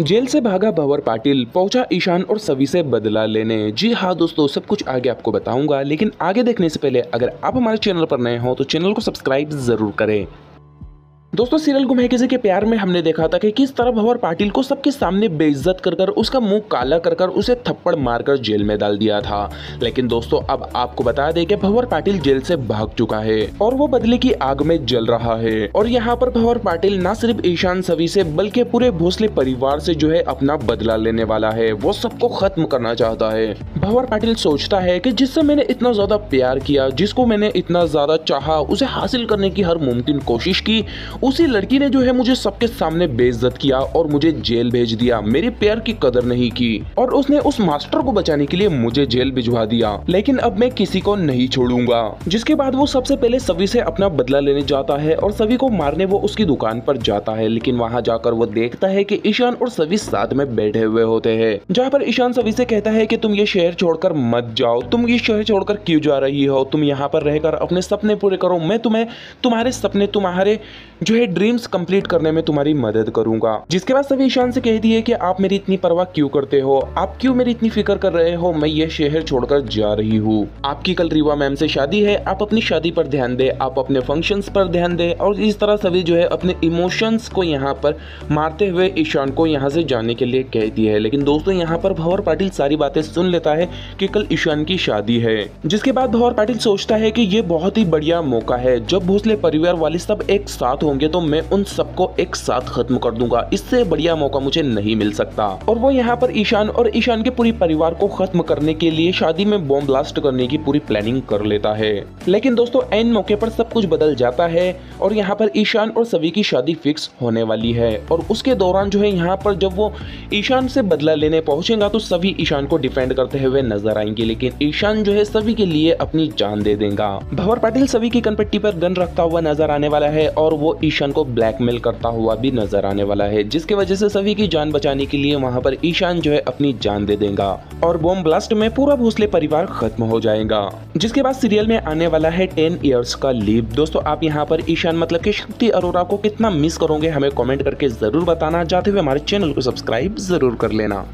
Jail से भागा भंवर पाटिल, पहुँचा ईशान और सभी से बदला लेने। जी हाँ दोस्तों, सब कुछ आगे आपको बताऊँगा, लेकिन आगे देखने से पहले अगर आप हमारे चैनल पर नए हो तो चैनल को सब्सक्राइब ज़रूर करें। दोस्तों, सीरियल गुम है किसी के प्यार में हमने देखा था कि किस तरह भंवर पाटिल को सबके सामने बेइज्जत कर कर, उसका मुँह काला कर कर उसे थप्पड़ मारकर जेल में डाल दिया था। लेकिन दोस्तों, अब आपको बता दें कि भंवर पाटिल जेल से भाग चुका है और वो बदले की आग में जल रहा है। और यहाँ पर भंवर पाटिल न सिर्फ़ ईशान सभी से, बल्कि पूरे भोसले परिवार से जो है अपना बदला लेने वाला है। वो सबको खत्म करना चाहता है। भंवर पाटिल सोचता है की जिससे मैंने इतना ज़्यादा प्यार किया, जिसको मैंने इतना ज़्यादा चाह, उसे हासिल करने की हर मुमकिन कोशिश की उसी लड़की ने जो है मुझे सबके सामने बेइज्जत किया और मुझे जेल भेज दिया। मेरे प्यार की कदर नहीं की और उसने उस मास्टर को बचाने के लिए मुझे जेल भिजवा दिया। लेकिन अब मैं किसी को नहीं छोड़ूँगा। जिसके बाद वो सबसे पहले सभी से अपना बदला लेने जाता है और सभी को मारने वो उसकी दुकान पर जाता है। लेकिन वहाँ जाकर वो देखता है की ईशान और सभी साथ में बैठे हुए होते हैं। जहाँ पर ईशान सभी से कहता है की तुम ये शहर छोड़कर मत जाओ। तुम ये शहर छोड़कर क्यों जा रही हो? तुम यहाँ पर रहकर अपने सपने पूरे करो। मैं तुम्हें, तुम्हारे सपने तुम्हारे जो है ड्रीम्स कंप्लीट करने में तुम्हारी मदद करूँगा। जिसके बाद सभी ईशान से कह दिए कि आप मेरी इतनी परवाह क्यों करते हो? आप क्यों मेरी इतनी फ़िक्र कर रहे हो? मैं ये शहर छोड़कर जा रही हूँ। आपकी कल रीवा मैम से शादी है। आप अपनी शादी पर ध्यान दे। आप अपने फ़ंक्शंस पर ध्यान दे। और इस तरह सभी जो है अपने इमोशंस को यहाँ पर मारते हुए ईशान को यहाँ से जाने के लिए कहती है। लेकिन दोस्तों, यहाँ पर भंवर पाटिल सारी बातें सुन लेता है कि कल ईशान की शादी है। जिसके बाद भंवर पाटिल सोचता है कि ये बहुत ही बढ़िया मौका है। जब भोसले परिवार वाले सब एक साथ होंगे तो मैं उन सबको एक साथ खत्म कर दूँगा। इससे बढ़िया मौका मुझे नहीं मिल सकता। और वो यहाँ पर ईशान और ईशान के पूरी परिवार को खत्म करने के लिए शादी में बॉम्ब ब्लास्ट करने की पूरी प्लानिंग कर लेता है। लेकिन दोस्तों एन मौके पर सब कुछ बदल जाता है और यहाँ पर ईशान और सभी की शादी फिक्स होने वाली है। और उसके दौरान जो है यहाँ पर जब वो ईशान से बदला लेने पहुंचेगा तो सभी ईशान को डिफेंड करते हुए नज़र आएँगे। लेकिन ईशान जो है सभी के लिए अपनी जान दे देगा। भंवर पाटिल सभी की कनपट्टी पर गन रखता हुआ नज़र आने वाला है और वो ईशान को ब्लैकमेल करता हुआ भी नज़र आने वाला है, जिसकी वजह से सभी की जान बचाने के लिए वहाँ पर ईशान जो है अपनी जान दे देगा और बॉम्ब ब्लास्ट में पूरा भोसले परिवार खत्म हो जाएगा। जिसके बाद सीरियल में आने वाला है टेन ईयर्स का लीव। दोस्तों, आप यहाँ पर ईशान मतलब की शक्ति अरोरा को कितना मिस करोगे, हमें कॉमेंट करके ज़रूर बताना। चाहते हुए हमारे चैनल को सब्सक्राइब ज़रूर कर लेना।